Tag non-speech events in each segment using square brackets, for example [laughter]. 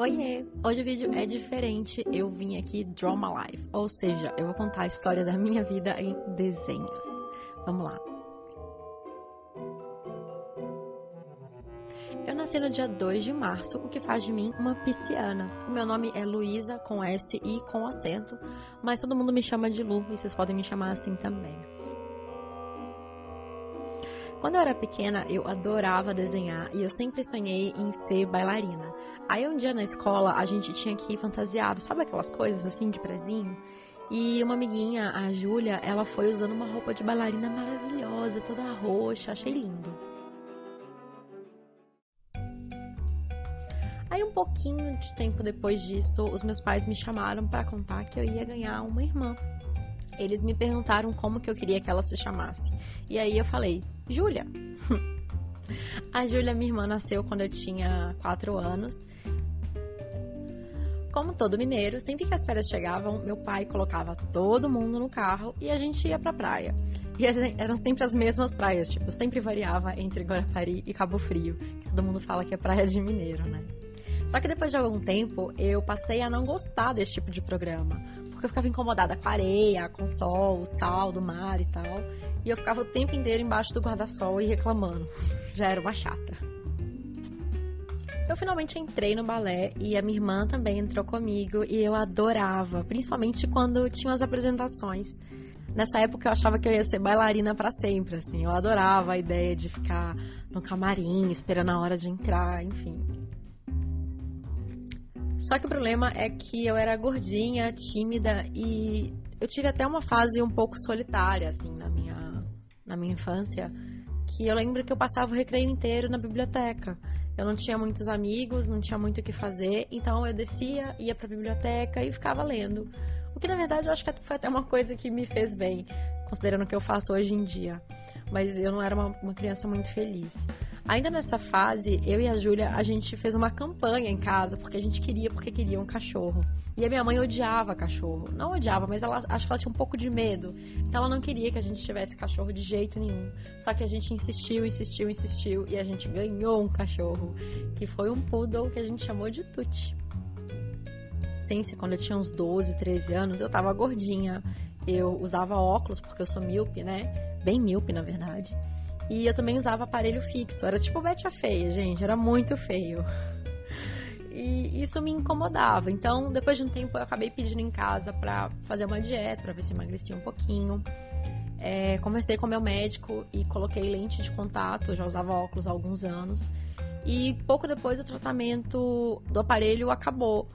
Oiê! Hoje o vídeo é diferente, eu vim aqui Draw My Life, ou seja, eu vou contar a história da minha vida em desenhos. Vamos lá! Eu nasci no dia 2 de março, o que faz de mim uma pisciana. O meu nome é Luísa, com S e com acento, mas todo mundo me chama de Lu e vocês podem me chamar assim também. Quando eu era pequena, eu adorava desenhar e eu sempre sonhei em ser bailarina. Aí um dia na escola a gente tinha que ir fantasiado, sabe aquelas coisas assim de prezinho? E uma amiguinha, a Júlia, ela foi usando uma roupa de bailarina maravilhosa, toda roxa, achei lindo. Aí um pouquinho de tempo depois disso, os meus pais me chamaram para contar que eu ia ganhar uma irmã. Eles me perguntaram como que eu queria que ela se chamasse. E aí eu falei: "Júlia". [laughs] A Júlia, minha irmã, nasceu quando eu tinha 4 anos. Como todo mineiro, sempre que as férias chegavam, meu pai colocava todo mundo no carro e a gente ia pra praia. E eram sempre as mesmas praias, tipo, sempre variava entre Guarapari e Cabo Frio, que todo mundo fala que é praia de mineiro, né? Só que depois de algum tempo, eu passei a não gostar desse tipo de programa, porque eu ficava incomodada com a areia, com o sol, o sal do mar e tal. E eu ficava o tempo inteiro embaixo do guarda-sol e reclamando. Já era uma chata. Eu finalmente entrei no balé e a minha irmã também entrou comigo e eu adorava, principalmente quando tinham as apresentações. Nessa época eu achava que eu ia ser bailarina para sempre, assim. Eu adorava a ideia de ficar no camarim, esperando a hora de entrar, enfim. Só que o problema é que eu era gordinha, tímida e eu tive até uma fase um pouco solitária, assim, na minha, na minha infância, que eu lembro que eu passava o recreio inteiro na biblioteca. Eu não tinha muitos amigos, não tinha muito o que fazer, então eu descia, ia para a biblioteca e ficava lendo. O que na verdade eu acho que foi até uma coisa que me fez bem, considerando o que eu faço hoje em dia. Mas eu não era uma, uma criança muito feliz. Ainda nessa fase, eu e a Júlia, a gente fez uma campanha em casa, porque a gente queria, porque queria um cachorro. E a minha mãe odiava cachorro. Não odiava, mas ela acho que ela tinha um pouco de medo. Então ela não queria que a gente tivesse cachorro de jeito nenhum. Só que a gente insistiu, insistiu, insistiu e a gente ganhou um cachorro, que foi um poodle que a gente chamou de Tuti. Sense, quando eu tinha uns 12, 13 anos, eu tava gordinha. Eu usava óculos porque eu sou míope, né? Bem míope, na verdade. E eu também usava aparelho fixo. Era tipo Betty a Feia, gente. Era muito feio. E isso me incomodava. Então, depois de um tempo, eu acabei pedindo em casa para fazer uma dieta, para ver se emagrecia um pouquinho. É, conversei com meu médico e coloquei lente de contato. Eu já usava óculos há alguns anos. E pouco depois, o tratamento do aparelho acabou.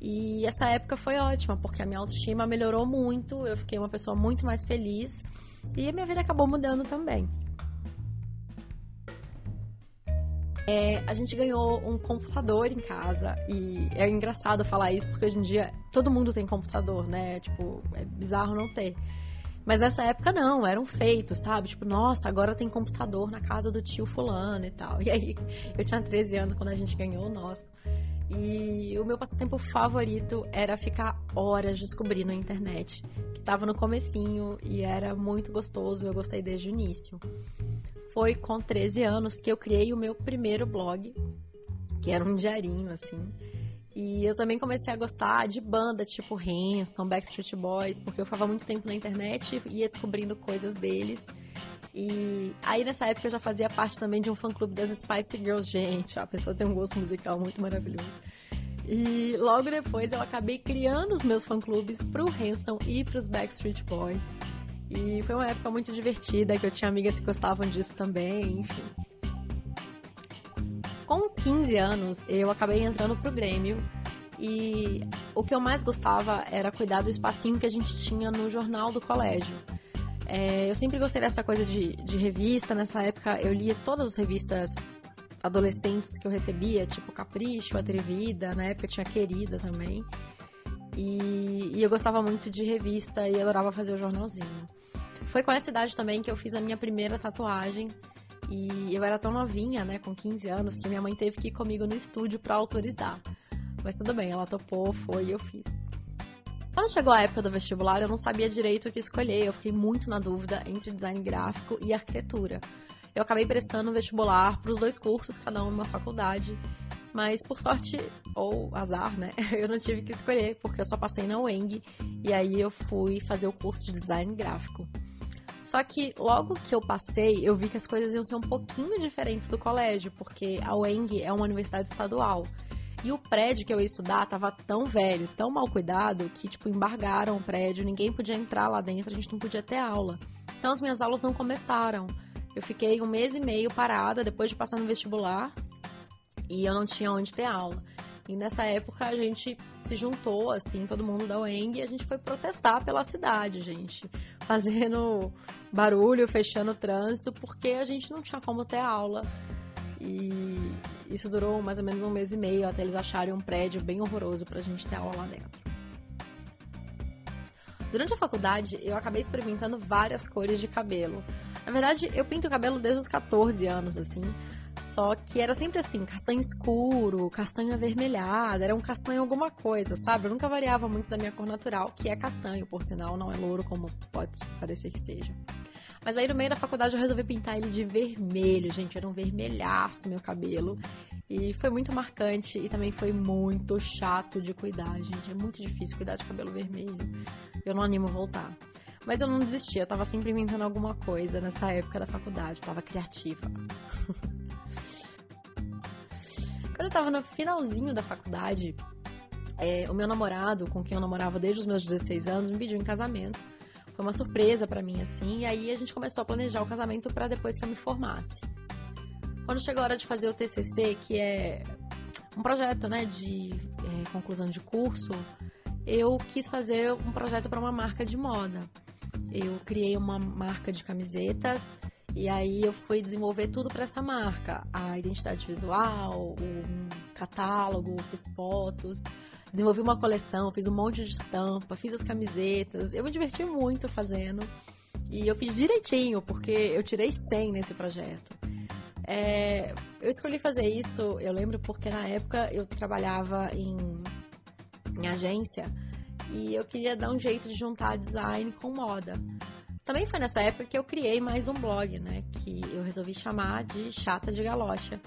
E essa época foi ótima, porque a minha autoestima melhorou muito. Eu fiquei uma pessoa muito mais feliz. E a minha vida acabou mudando também. É, a gente ganhou um computador em casa e é engraçado falar isso porque hoje em dia todo mundo tem computador, né? Tipo, é bizarro não ter. Mas nessa época não, era um feito, sabe? Tipo, nossa, agora tem computador na casa do tio fulano e tal. [laughs] E aí, eu tinha 13 anos quando a gente ganhou o nosso. E o meu passatempo favorito era ficar horas descobrindo a internet, que tava no comecinho e era muito gostoso, eu gostei desde o início foi com 13 anos que eu criei o meu primeiro blog, que era um diarinho, assim. E eu também comecei a gostar de banda tipo Hanson, Backstreet Boys, porque eu ficava muito tempo na internet e ia descobrindo coisas deles. E aí nessa época eu já fazia parte também de um fã-clube das Spice Girls. Gente, a pessoa tem um gosto musical muito maravilhoso. E logo depois eu acabei criando os meus fã-clubes pro Hanson e pros Backstreet Boys. E foi uma época muito divertida, que eu tinha amigas que gostavam disso também, enfim. Com uns 15 anos, eu acabei entrando pro Grêmio e o que eu mais gostava era cuidar do espacinho que a gente tinha no jornal do colégio. É, eu sempre gostei dessa coisa de, de revista, nessa época eu lia todas as revistas adolescentes que eu recebia, tipo Capricho, Atrevida, na época tinha Querida também. E, e, eu gostava muito de revista e adorava fazer o jornalzinho. Foi com essa idade também que eu fiz a minha primeira tatuagem. E eu era tão novinha, né, com 15 anos, que minha mãe teve que ir comigo no estúdio para autorizar. Mas tudo bem, ela topou, foi e eu fiz. Quando chegou a época do vestibular, eu não sabia direito o que escolher. Eu fiquei muito na dúvida entre design gráfico e arquitetura. Eu acabei prestando vestibular para os dois cursos, cada um numa faculdade. Mas por sorte, ou azar, né? [laughs] Eu não tive que escolher, porque eu só passei na UENG e aí eu fui fazer o curso de design gráfico. Só que logo que eu passei, eu vi que as coisas iam ser um pouquinho diferentes do colégio, porque a UENG é uma universidade estadual. E o prédio que eu ia estudar tava tão velho, tão mal cuidado, que, tipo, embargaram o prédio, ninguém podia entrar lá dentro, a gente não podia ter aula. Então as minhas aulas não começaram. Eu fiquei um mês e meio parada depois de passar no vestibular e eu não tinha onde ter aula. E nessa época a gente se juntou, assim, todo mundo da UENG, e a gente foi protestar pela cidade, gente. Fazendo barulho, fechando o trânsito, porque a gente não tinha como ter aula. E isso durou mais ou menos um mês e meio até eles acharem um prédio bem horroroso pra gente ter aula lá dentro. Durante a faculdade, eu acabei experimentando várias cores de cabelo. Na verdade, eu pinto o cabelo desde os 14 anos, assim. Só que era sempre assim, castanho escuro, castanho avermelhado, era um castanho alguma coisa, sabe? Eu nunca variava muito da minha cor natural, que é castanho, por sinal, não é louro como pode parecer que seja. Mas aí no meio da faculdade eu resolvi pintar ele de vermelho, gente. Era um vermelhaço meu cabelo. E foi muito marcante e também foi muito chato de cuidar, gente. É muito difícil cuidar de cabelo vermelho. Eu não animo voltar. Mas eu não desisti, eu tava sempre inventando alguma coisa nessa época da faculdade, eu tava criativa. [laughs] Quando eu tava no finalzinho da faculdade, é, o meu namorado, com quem eu namorava desde os meus 16 anos, me pediu em casamento. Foi uma surpresa para mim, assim. E aí a gente começou a planejar o casamento para depois que eu me formasse. Quando chegou a hora de fazer o TCC, que é um projeto, né, de é, conclusão de curso, eu quis fazer um projeto para uma marca de moda. Eu criei uma marca de camisetas e aí eu fui desenvolver tudo para essa marca, a identidade visual, o catálogo, fiz fotos, desenvolvi uma coleção, fiz um monte de estampa, fiz as camisetas. Eu me diverti muito fazendo. E eu fiz direitinho, porque eu tirei 100 nesse projeto. É, eu escolhi fazer isso, eu lembro porque na época eu trabalhava em, em agência e eu queria dar um jeito de juntar design com moda. Também foi nessa época que eu criei mais um blog, né? Que eu resolvi chamar de Chata de Galocha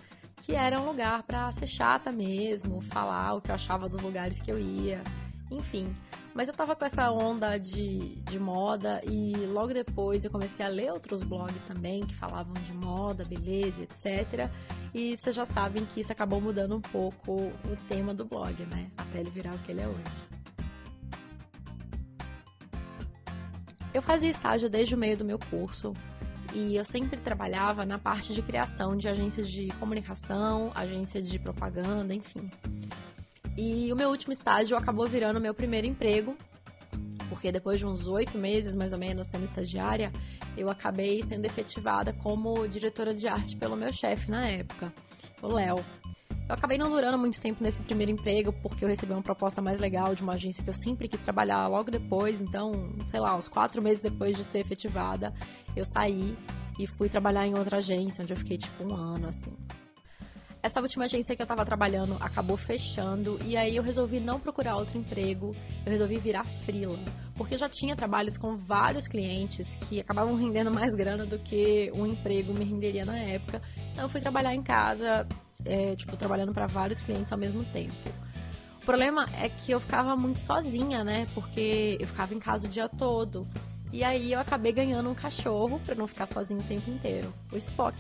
que era um lugar para ser chata mesmo, falar o que eu achava dos lugares que eu ia, enfim. Mas eu tava com essa onda de, de moda e logo depois eu comecei a ler outros blogs também que falavam de moda, beleza, etc. E vocês já sabem que isso acabou mudando um pouco o tema do blog, né? Até ele virar o que ele é hoje. Eu fazia estágio desde o meio do meu curso, e eu sempre trabalhava na parte de criação de agências de comunicação, agência de propaganda, enfim. E o meu último estágio acabou virando meu primeiro emprego, porque depois de uns oito meses, mais ou menos, sendo estagiária, eu acabei sendo efetivada como diretora de arte pelo meu chefe na época, o Léo. Eu acabei não durando muito tempo nesse primeiro emprego, porque eu recebi uma proposta mais legal de uma agência que eu sempre quis trabalhar logo depois. Então, sei lá, uns quatro meses depois de ser efetivada, eu saí e fui trabalhar em outra agência, onde eu fiquei tipo um ano, assim. Essa última agência que eu tava trabalhando acabou fechando e aí eu resolvi não procurar outro emprego, eu resolvi virar freela, porque eu já tinha trabalhos com vários clientes que acabavam rendendo mais grana do que um emprego me renderia na época. Então eu fui trabalhar em casa, é, tipo, trabalhando para vários clientes ao mesmo tempo. O problema é que eu ficava muito sozinha, né? Porque eu ficava em casa o dia todo. E aí eu acabei ganhando um cachorro para não ficar sozinho o tempo inteiro, o Spock.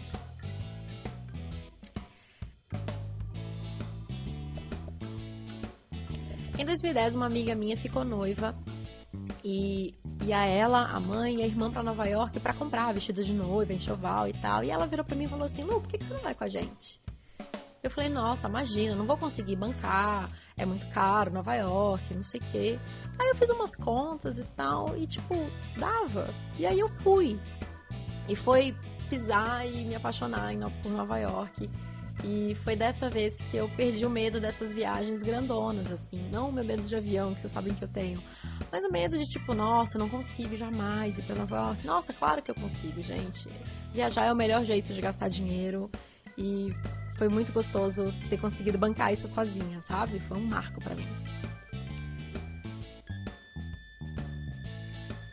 Em 2010, uma amiga minha ficou noiva e ia ela, a mãe e a irmã para Nova York para comprar vestido de noiva, enxoval e tal. E ela virou para mim e falou assim: Lu, por que você não vai com a gente? Eu falei, nossa, imagina, não vou conseguir bancar, é muito caro, Nova York, não sei o quê. Aí eu fiz umas contas e tal, e tipo, dava. E aí eu fui. E foi pisar e me apaixonar por Nova York. E foi dessa vez que eu perdi o medo dessas viagens grandonas, assim. Não o meu medo de avião, que vocês sabem que eu tenho. Mas o medo de, tipo, nossa, não consigo jamais ir pra Nova York. Nossa, claro que eu consigo, gente. Viajar é o melhor jeito de gastar dinheiro. E foi muito gostoso ter conseguido bancar isso sozinha, sabe? Foi um marco para mim.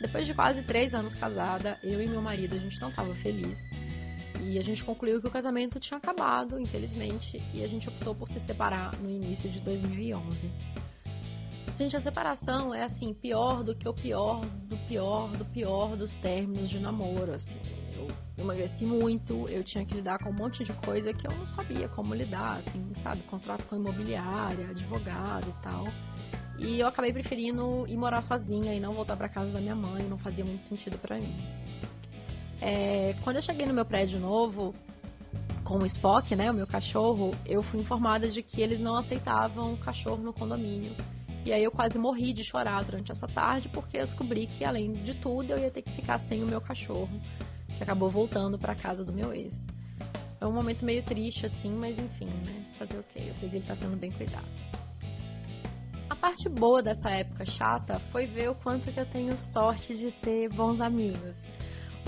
Depois de quase três anos casada, eu e meu marido, a gente não estava feliz. E a gente concluiu que o casamento tinha acabado, infelizmente, e a gente optou por se separar no início de 2011. Gente, a separação é assim, pior do que o pior do pior do pior dos términos de namoro, assim. Eu emagreci muito, eu tinha que lidar com um monte de coisa que eu não sabia como lidar, assim, sabe? Contrato com imobiliária, advogado e tal. E eu acabei preferindo ir morar sozinha e não voltar para casa da minha mãe, não fazia muito sentido para mim. É, quando eu cheguei no meu prédio novo, com o Spock, né, o meu cachorro, eu fui informada de que eles não aceitavam o cachorro no condomínio. E aí eu quase morri de chorar durante essa tarde, porque eu descobri que, além de tudo, eu ia ter que ficar sem o meu cachorro, que acabou voltando para casa do meu ex. É um momento meio triste, assim, mas enfim, né? Fazer o quê? Eu sei que ele tá sendo bem cuidado. A parte boa dessa época chata foi ver o quanto que eu tenho sorte de ter bons amigos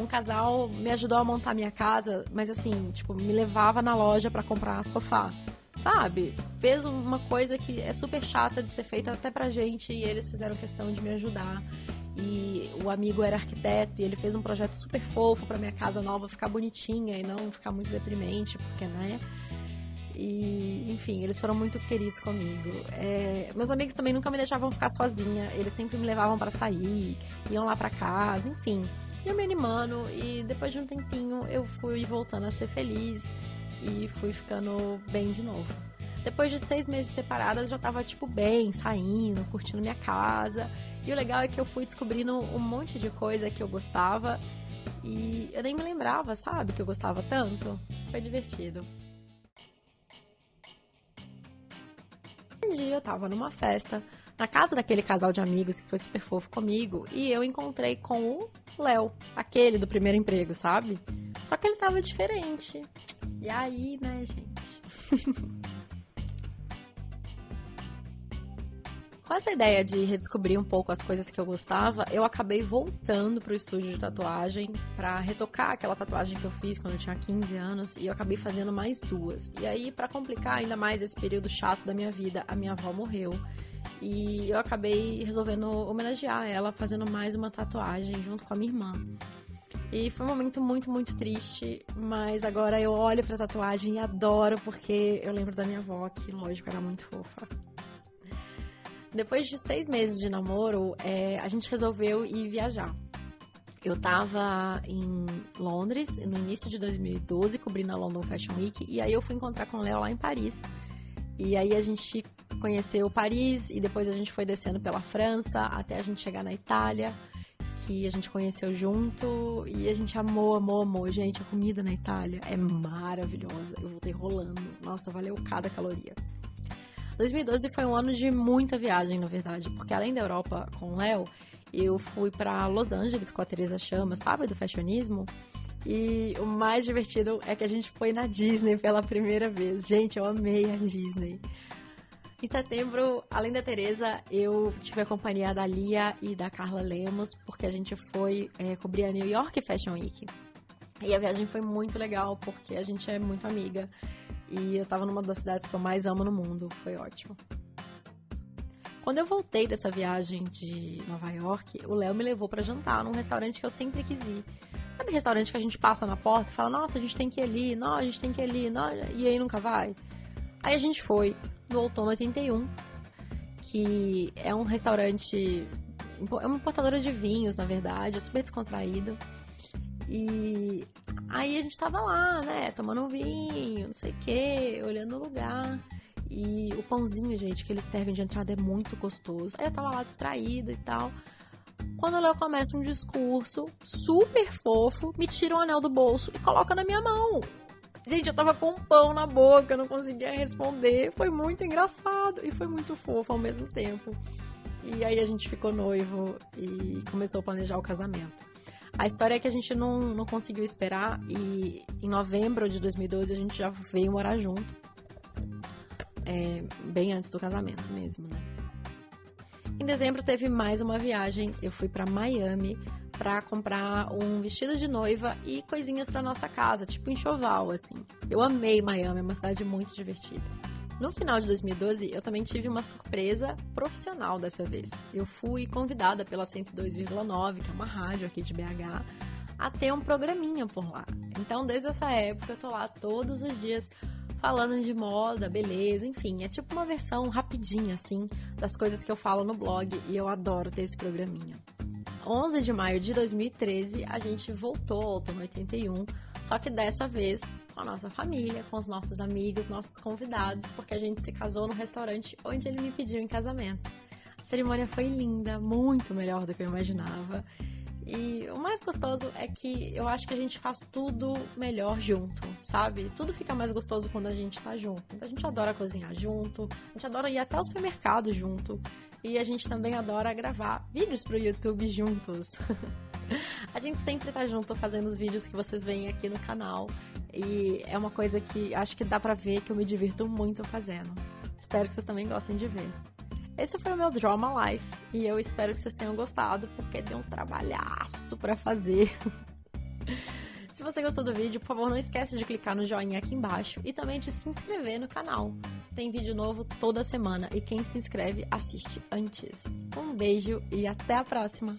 um casal me ajudou a montar minha casa, mas assim, tipo, me levava na loja para comprar sofá. Sabe? Fez uma coisa que é super chata de ser feita até pra gente e eles fizeram questão de me ajudar. E o amigo era arquiteto e ele fez um projeto super fofo para minha casa nova ficar bonitinha e não ficar muito deprimente, porque, né? E, enfim, eles foram muito queridos comigo. É, meus amigos também nunca me deixavam ficar sozinha, eles sempre me levavam para sair, iam lá para casa, enfim eu me animando e depois de um tempinho eu fui voltando a ser feliz e fui ficando bem de novo. Depois de seis meses separadas, eu já tava, tipo, bem, saindo, curtindo minha casa. E o legal é que eu fui descobrindo um monte de coisa que eu gostava e eu nem me lembrava, sabe, que eu gostava tanto. Foi divertido. Um dia eu tava numa festa, na casa daquele casal de amigos que foi super fofo comigo, e eu encontrei com o Léo, aquele do primeiro emprego, sabe? Só que ele tava diferente. E aí, né, gente? [laughs] Com essa ideia de redescobrir um pouco as coisas que eu gostava, eu acabei voltando pro estúdio de tatuagem para retocar aquela tatuagem que eu fiz quando eu tinha 15 anos e eu acabei fazendo mais duas. E aí, para complicar ainda mais esse período chato da minha vida, a minha avó morreu. E eu acabei resolvendo homenagear ela fazendo mais uma tatuagem junto com a minha irmã. E foi um momento muito, muito triste, mas agora eu olho pra tatuagem e adoro porque eu lembro da minha avó, que lógico era muito fofa. Depois de seis meses de namoro, é, a gente resolveu ir viajar. Eu tava em Londres no início de 2012, cobrindo a London Fashion Week, e aí eu fui encontrar com o Léo lá em Paris. E aí a gente conheceu Paris e depois a gente foi descendo pela França até a gente chegar na Itália, que a gente conheceu junto e a gente amou, amou, amou. Gente, a comida na Itália é maravilhosa. Eu voltei rolando. Nossa, valeu cada caloria. 2012 foi um ano de muita viagem, na verdade, porque além da Europa com o Léo, eu fui para Los Angeles com a Teresa Chama, sabe, do fashionismo? E o mais divertido é que a gente foi na Disney pela primeira vez. Gente, eu amei a Disney. Em setembro, além da Tereza, eu tive a companhia da Lia e da Carla Lemos, porque a gente foi é, cobrir a New York Fashion Week. E a viagem foi muito legal, porque a gente é muito amiga. E eu tava numa das cidades que eu mais amo no mundo. Foi ótimo. Quando eu voltei dessa viagem de Nova York, o Léo me levou para jantar num restaurante que eu sempre quis ir. Sabe restaurante que a gente passa na porta e fala, nossa, a gente tem que ir ali, não, a gente tem que ir ali, não, e aí nunca vai? Aí a gente foi no Outono 81, que é um restaurante. É uma importadora de vinhos, na verdade, é super descontraído. E aí a gente tava lá, né, tomando vinho, não sei o que, olhando o lugar. E o pãozinho, gente, que eles servem de entrada é muito gostoso. Aí eu tava lá distraída e tal. Quando o Léo começa um discurso super fofo, me tira um anel do bolso e coloca na minha mão. Gente, eu tava com um pão na boca, não conseguia responder. Foi muito engraçado e foi muito fofo ao mesmo tempo. E aí a gente ficou noivo e começou a planejar o casamento. A história é que a gente não, não conseguiu esperar e em novembro de 2012 a gente já veio morar junto. É, bem antes do casamento mesmo, né? Em dezembro teve mais uma viagem. Eu fui para Miami para comprar um vestido de noiva e coisinhas para nossa casa, tipo enxoval, assim. Eu amei Miami, é uma cidade muito divertida. No final de 2012, eu também tive uma surpresa profissional dessa vez. Eu fui convidada pela 102,9, que é uma rádio aqui de BH, a ter um programinha por lá. Então, desde essa época, eu tô lá todos os dias falando de moda, beleza, enfim. É tipo uma versão rapidinha, assim, das coisas que eu falo no blog e eu adoro ter esse programinha. 11 de maio de 2013, a gente voltou ao Outono 81, só que dessa vez com a nossa família, com os nossos amigos, nossos convidados, porque a gente se casou no restaurante onde ele me pediu em casamento. A cerimônia foi linda, muito melhor do que eu imaginava. E o mais gostoso é que eu acho que a gente faz tudo melhor junto, sabe? Tudo fica mais gostoso quando a gente tá junto. A gente adora cozinhar junto, a gente adora ir até o supermercado junto. E a gente também adora gravar vídeos pro YouTube juntos. [laughs] a gente sempre tá junto fazendo os vídeos que vocês veem aqui no canal. E é uma coisa que acho que dá pra ver que eu me divirto muito fazendo. Espero que vocês também gostem de ver. Esse foi o meu Drama Life e eu espero que vocês tenham gostado, porque deu um trabalhaço para fazer. [laughs] Se você gostou do vídeo, por favor, não esqueça de clicar no joinha aqui embaixo e também de se inscrever no canal. Tem vídeo novo toda semana e quem se inscreve assiste antes. Um beijo e até a próxima!